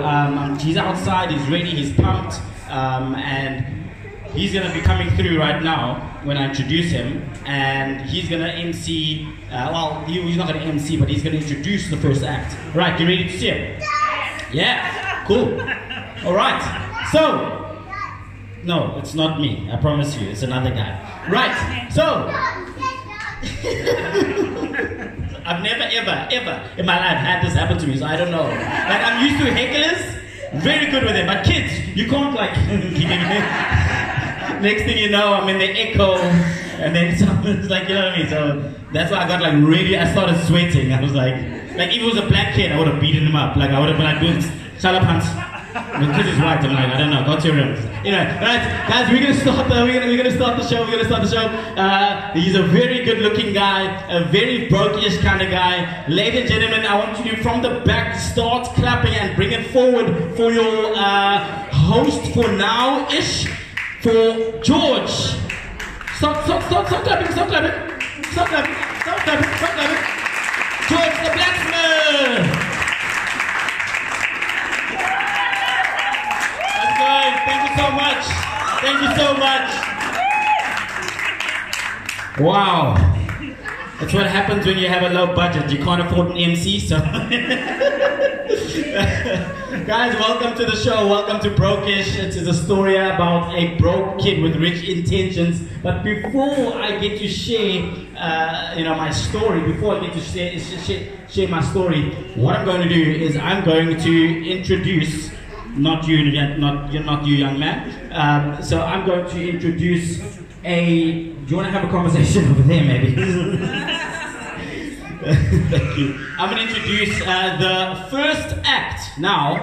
Um, he's outside, he's ready, he's pumped, um, and he's gonna be coming through right now when I introduce him, and he's gonna MC. Uh, well, he, he's not gonna MC, but he's gonna introduce the first act. Right, you ready to see him? Yeah, cool. All right, so. No, it's not me. I promise you, it's another guy. Right, so I've never, ever, ever in my life had this happen to me, so I don't know. Like, I'm used to hecklers, very good with it, but kids, you can't, like, next thing you know, I'm in the echo, and then someone's like, you know what I mean? So that's why I got, like, really, I started sweating. I was like, like, if it was a black kid, I would have beaten him up. Like, I would have been like, shut up, Hans. He's white, I'm like, I don't know, go to your room. You know, right, guys, we're gonna start the we're gonna, we're gonna start the show, we're gonna start the show. Uh, he's a very good looking guy, a very broke-ish kind of guy. Ladies and gentlemen, I want you from the back start clapping and bring it forward for your uh, host for now-ish for George. Stop, stop, stop, stop clapping, stop clapping. Stop clapping, stop clapping, stop clapping. George the Blacksmith. Thank you so much. Thank you so much. Wow. That's what happens when you have a low budget. You can't afford an MC, so. Guys, welcome to the show. Welcome to Brokish. It is a story about a broke kid with rich intentions. But before I get to share, uh, you know, my story, before I get to share, share, share my story, what I'm going to do is I'm going to introduce not you, not you're not you, young man. Um, so I'm going to introduce a. Do you want to have a conversation over there, maybe? Thank you. I'm going to introduce uh, the first act. Now,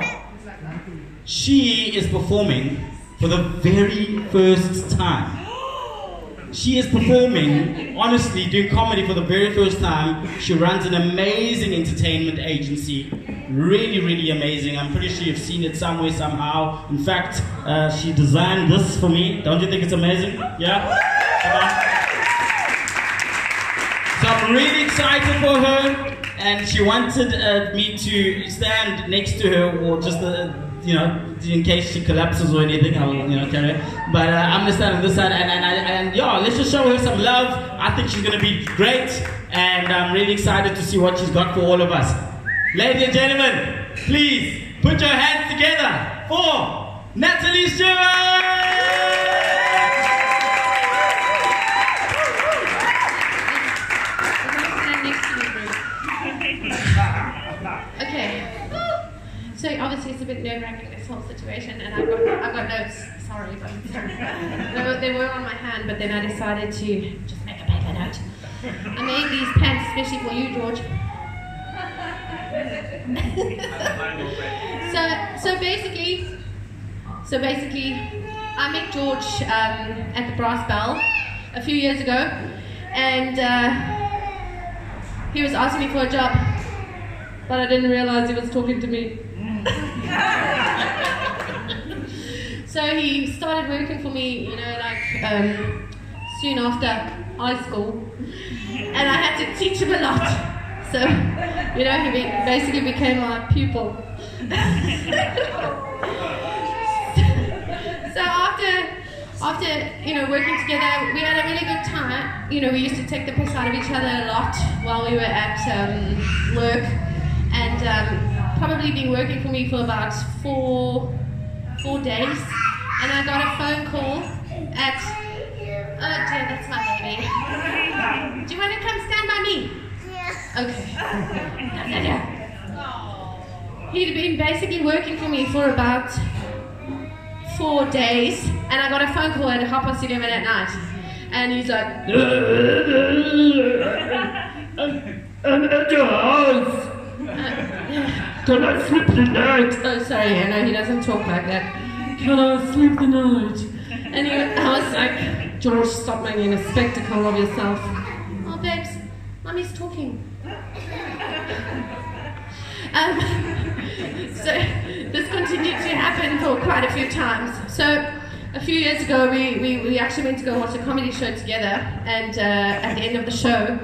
she is performing for the very first time. She is performing, honestly, doing comedy for the very first time. She runs an amazing entertainment agency. Really, really amazing. I'm pretty sure you've seen it somewhere, somehow. In fact, uh, she designed this for me. Don't you think it's amazing? Yeah? So I'm really excited for her. And she wanted uh, me to stand next to her or just uh, you know, in case she collapses or anything, I'll, you know, carry. But uh, I'm gonna stand on this side, and, and, and, and yeah, let's just show her some love. I think she's gonna be great, and I'm really excited to see what she's got for all of us. Ladies and gentlemen, please put your hands together for Natalie Stewart! It's a bit nerve-wracking this whole situation, and I've got I've got notes. Sorry, but they, were, they were on my hand, but then I decided to just make a paper note. I made these pants especially for you, George. so so basically, so basically, I met George um, at the Brass Bell a few years ago, and uh, he was asking me for a job, but I didn't realize he was talking to me. so he started working for me, you know, like um, soon after high school, and I had to teach him a lot. So, you know, he be- basically became my pupil. so after after you know working together, we had a really good time. You know, we used to take the piss out of each other a lot while we were at um, work, and um, probably been working for me for about four four days, and I got a phone call at oh dear, that's my baby. Do you want to come stand by me? Yeah. Okay. He'd been basically working for me for about four days, and I got a phone call at half past eleven at night, and he's like, I'm at your house. Uh, Can I sleep tonight? Oh, sorry, I know he doesn't talk like that. Can I sleep tonight? And he, I was like, George, stop making a spectacle of yourself. Oh, babes, mommy's talking. Um, so this continued to happen for quite a few times. So a few years ago, we, we, we actually went to go watch a comedy show together, and uh, at the end of the show,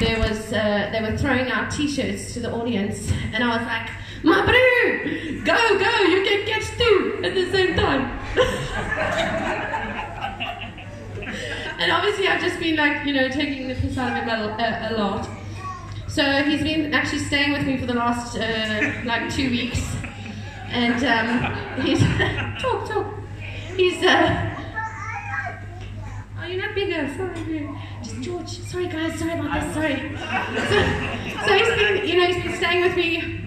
there was uh, they were throwing out T-shirts to the audience, and I was like, my brother, go, go, you can catch two at the same time. and obviously I've just been like, you know, taking the piss out of him a, a, lot. So he's been actually staying with me for the last uh, like two weeks. And um, he's, talk, talk. He's, uh, oh, you're not bigger, sorry. Just George, sorry guys, sorry about this, sorry. So, so he's been, you know, he's been staying with me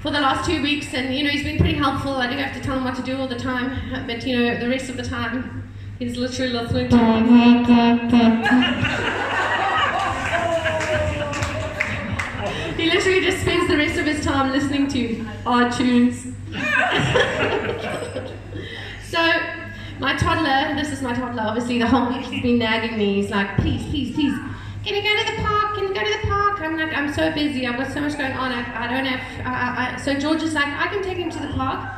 for the last two weeks, and you know, he's been pretty helpful. I do have to tell him what to do all the time, but you know, the rest of the time, he's literally listening to me. He literally just spends the rest of his time listening to iTunes. so, my toddler, this is my toddler, obviously, the whole week he's been nagging me. He's like, please, please, please, can you go to the park? Can you go to the park? I'm like, I'm so busy. I've got so much going on. I, I don't have. I, I, so, George is like, I can take him to the park.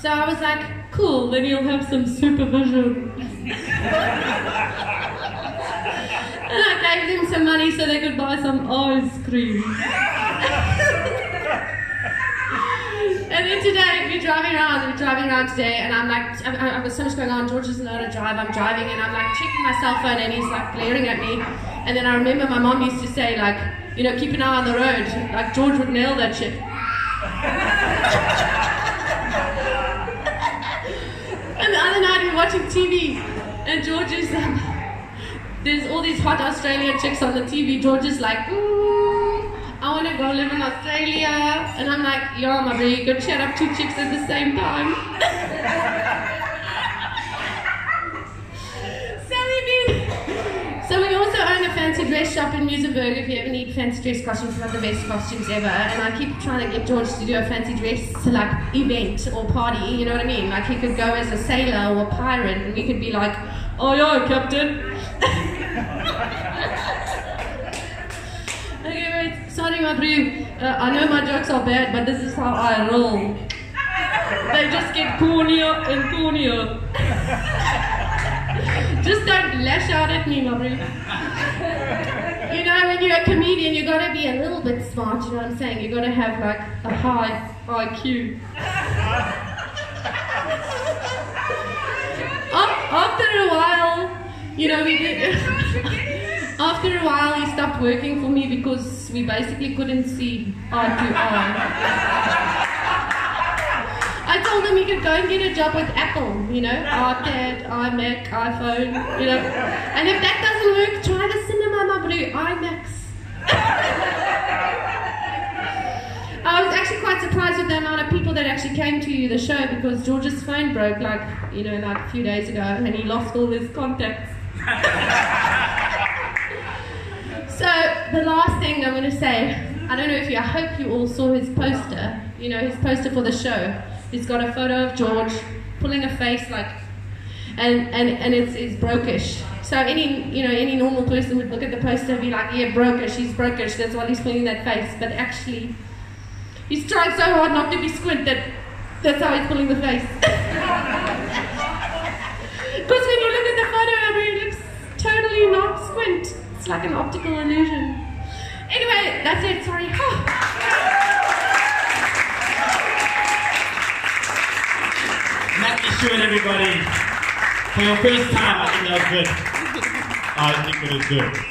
So, I was like, cool, then you'll have some supervision. And I gave them some money so they could buy some ice cream. and then today, we're driving around, we're driving around today, and I'm like, I, I, I was so much going on. George doesn't know how to drive. I'm driving, and I'm like checking my cell phone, and he's like glaring at me. And then I remember my mom used to say, like, you know, keep an eye on the road. Like George would nail that shit. and the other night, we were watching TV, and George is um, there's all these hot Australian chicks on the TV. George is like, mm, I want to go live in Australia. And I'm like, yo, my bro, you could chat up two chicks at the same time. fancy dress shop in Muizenberg. If you ever need fancy dress costumes, we have the best costumes ever. And I keep trying to get George to do a fancy dress to like event or party. You know what I mean? Like he could go as a sailor or a pirate, and we could be like, oh yeah, captain. okay, wait. Sorry, my bro. Uh, I know my jokes are bad, but this is how I roll. They just get cornier and cornier. just don't lash out at me, bro. You know, when you're a comedian, you gotta be a little bit smart, you know what I'm saying? You gotta have like a high IQ. After a while, you know, we did. After a while, he stopped working for me because we basically couldn't see eye to eye. I told him he could go and get a job with Apple, you know, iPad, iMac, iPhone, you know. And if that doesn't work, try the cinema, my bro, IMAX. I was actually quite surprised with the amount of people that actually came to the show because George's phone broke like, you know, like a few days ago and he lost all his contacts. so the last thing I'm going to say, I don't know if you, I hope you all saw his poster, you know, his poster for the show. He's got a photo of George pulling a face like, and, and, and it's, it's brokish. So any, you know, any normal person would look at the poster and be like, yeah, brokish, he's brokish, that's why he's pulling that face. But actually, he's trying so hard not to be squint that that's how he's pulling the face. Because when you look at the photo, I mean, it looks totally not squint. It's like an optical illusion. Anyway, that's it, sorry. Me everybody. For your first time, I think that was good. I think it was good.